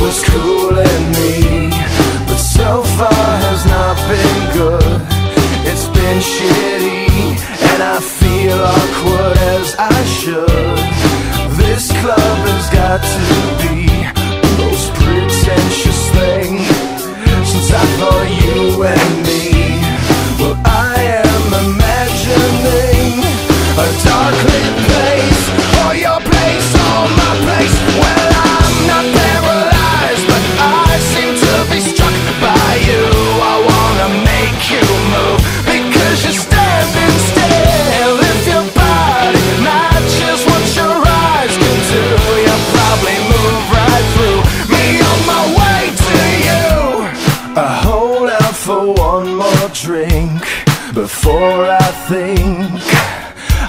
Was cool in me But so far has not been good. It's been shitty And I feel awkward as I should. This club has got to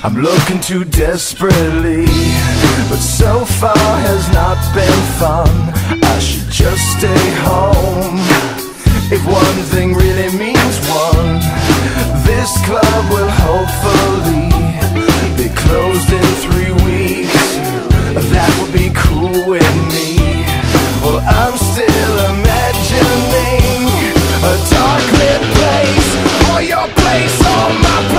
I'm looking too desperately But so far has not been fun. I should just stay home. If one thing really means one This club will hopefully Be closed in three weeks. That would be cool with me. Well I'm still imagining A dark lit place. Or your place on my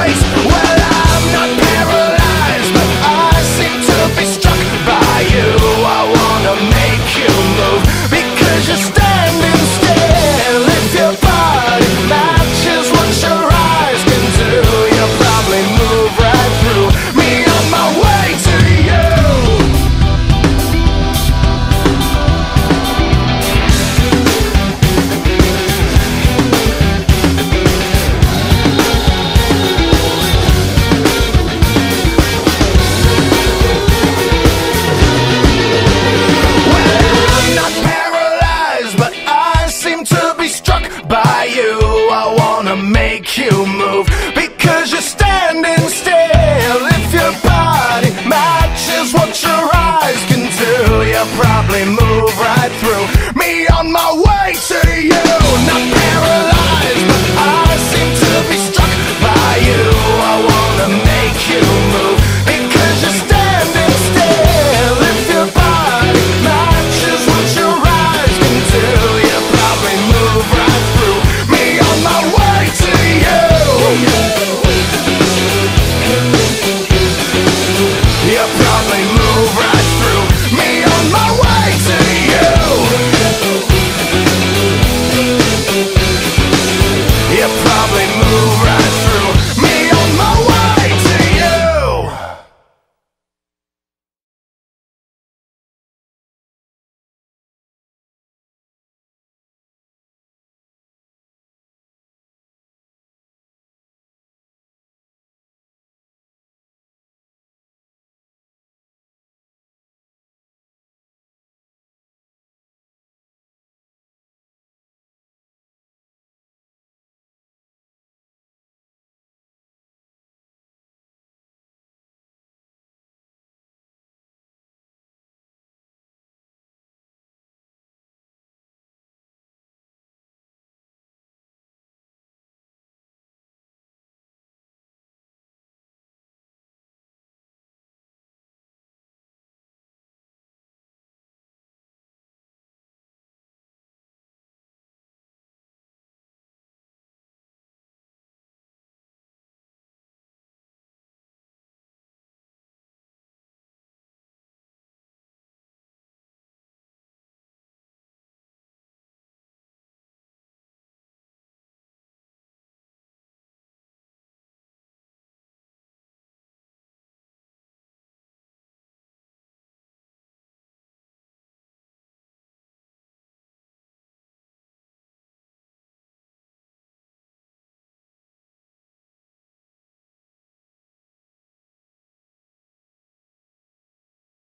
on my way.